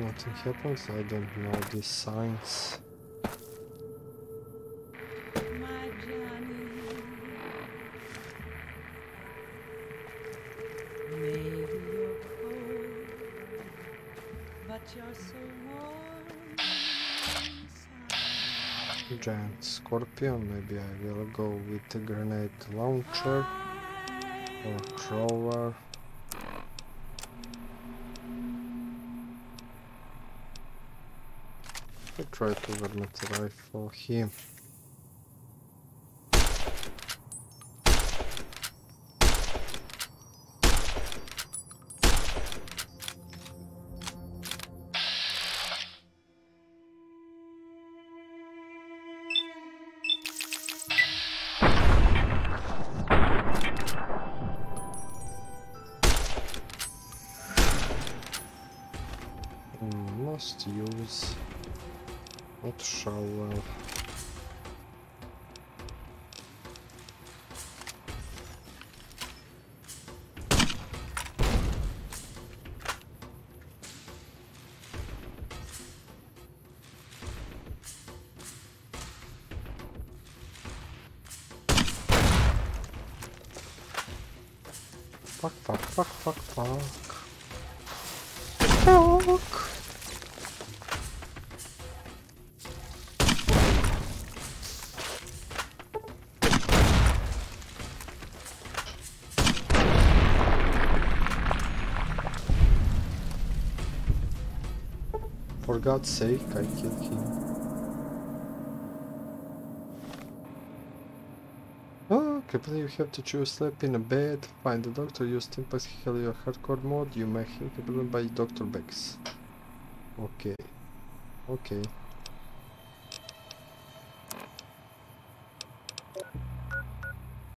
Nothing happens. I don't know these signs. Giant scorpion. Maybe I will go with the grenade launcher or thrower. I try to varmint rifle him. Mm, Must use not shower. Fuck, fuck, fuck, fuck, fuck. Fuck. For God's sake, I killed him. Oh, capable you have to choose sleep in a bed, find a doctor, use Timpus Heal your hardcore mode, you may heal by Dr. Bex. Okay. Okay.